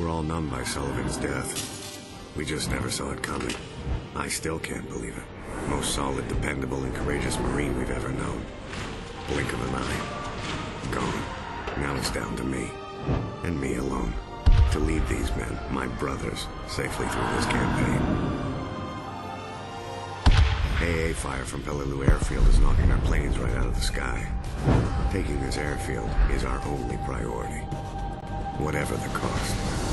We're all numbed by Sullivan's death. We just never saw it coming. I still can't believe it. Most solid, dependable, and courageous Marine we've ever known. Blink of an eye. Gone. Now it's down to me. And me alone. To lead these men, my brothers, safely through this campaign. AA fire from Peleliu Airfield is knocking our planes right out of the sky. Taking this airfield is our only priority. Whatever the cost.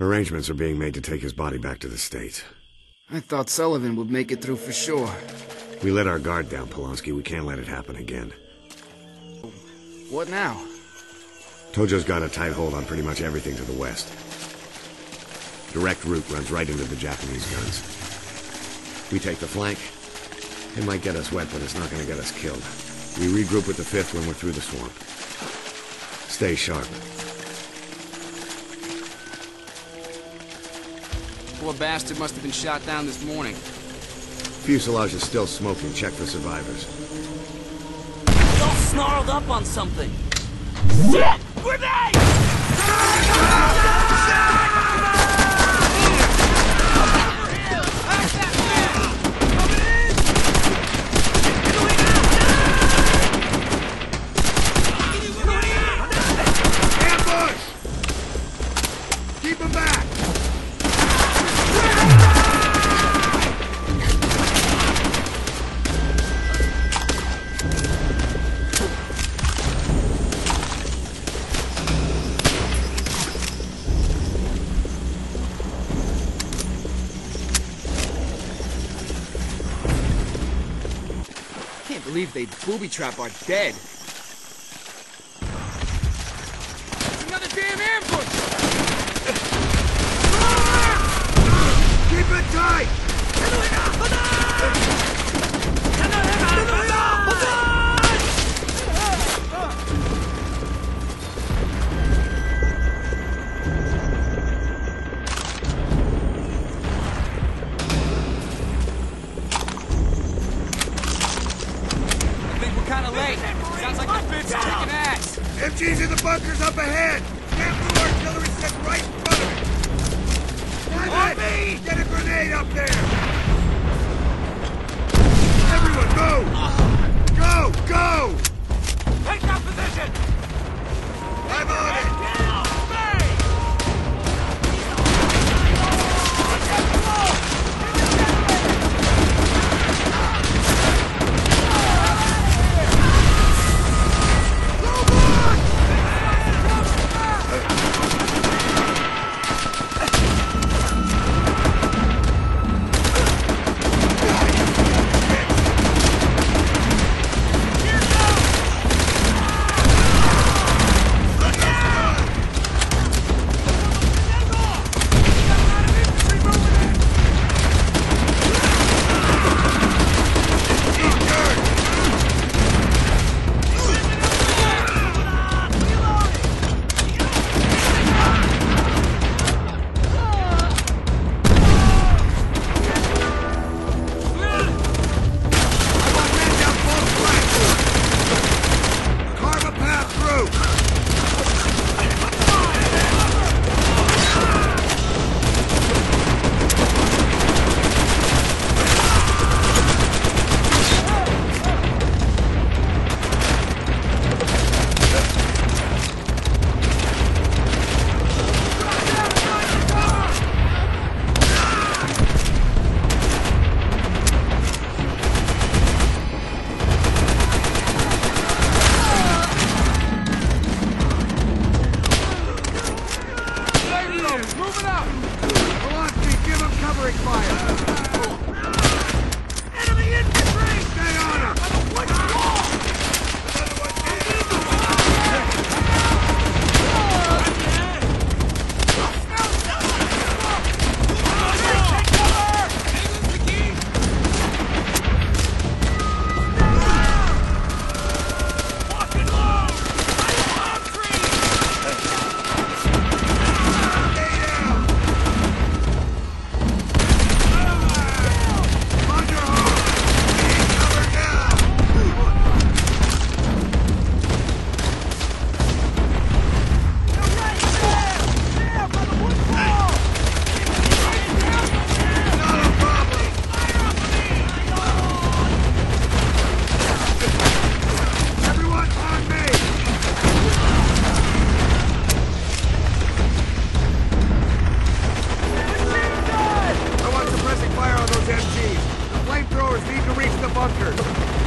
Arrangements are being made to take his body back to the States. I thought Sullivan would make it through for sure. We let our guard down, Polonsky. We can't let it happen again. What now? Tojo's got a tight hold on pretty much everything to the west. Direct route runs right into the Japanese guns. We take the flank. It might get us wet, but it's not going to get us killed. We regroup with the 5th when we're through the swamp. Stay sharp. Poor bastard must have been shot down this morning. Fuselage is still smoking. Check for survivors. all snarled up on something. Shit! Grenade! They booby trap our dead. MG's in the bunkers up ahead! Blue artillery sits right in front of it! On me! Get a grenade up there! proceed to reach the bunker.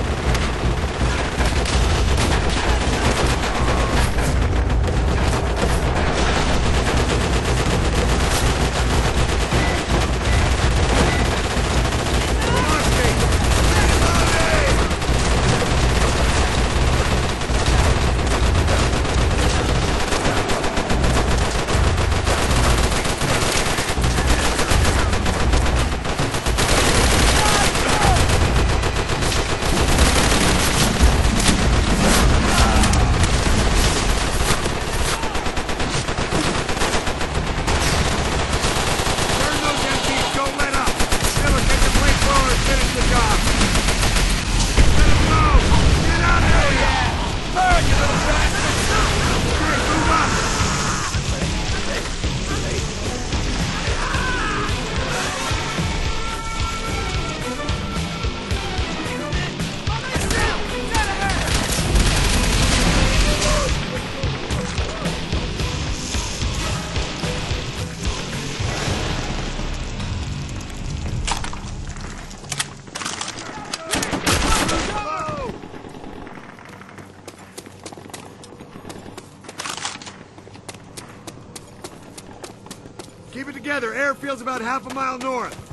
together. Airfield's about half a mile north.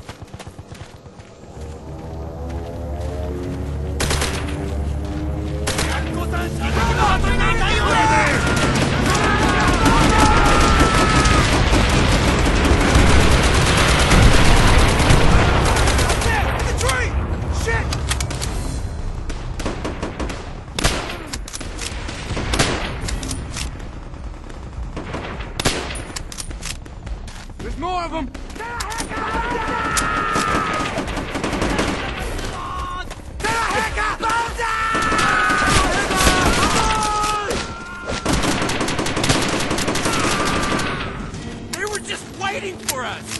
More of them! They were just waiting for us!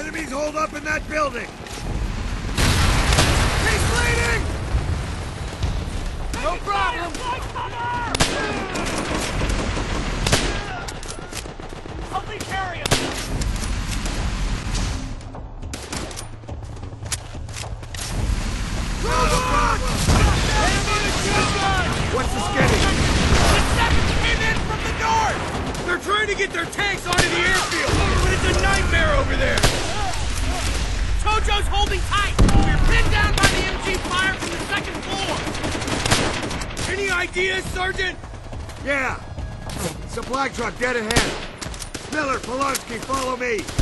Enemies hold up in that building! No problem! Carry him! What's the skinny? The came in from the north! They're trying to get their ideas, Sergeant? Yeah! Supply truck dead ahead. Miller, Polonsky, follow me.